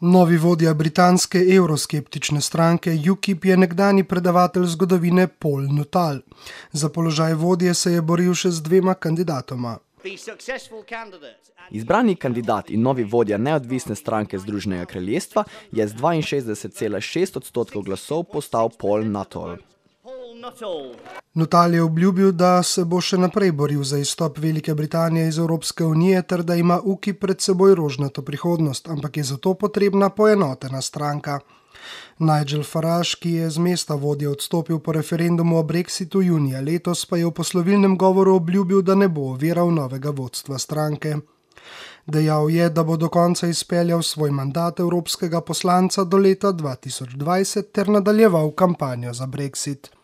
Novi vodja britanske evroskeptične stranke UKIP je nekdani predavatelj zgodovine Paul Nuttall. Za položaj vodje se je boril še z dvema kandidatoma. Izbrani kandidat in novi vodja neodvisne stranke Združenega kraljestva je z 62,6 odstotkov glasov postal Paul Nuttall. Nuttall je obljubil, da se bo še naprej boril za izstop Velike Britanije iz Evropske unije ter da ima UKIP pred seboj rožnato prihodnost, ampak je zato potrebna poenotena stranka. Nigel Farage, ki je z mesta vodje odstopil po referendumu o brexitu junija letos, pa je v poslovilnem govoru obljubil, da ne bo oviral novega vodstva stranke. Dejal je, da bo do konca izpeljal svoj mandat evropskega poslanca do leta 2020 ter nadaljeval kampanjo za brexit.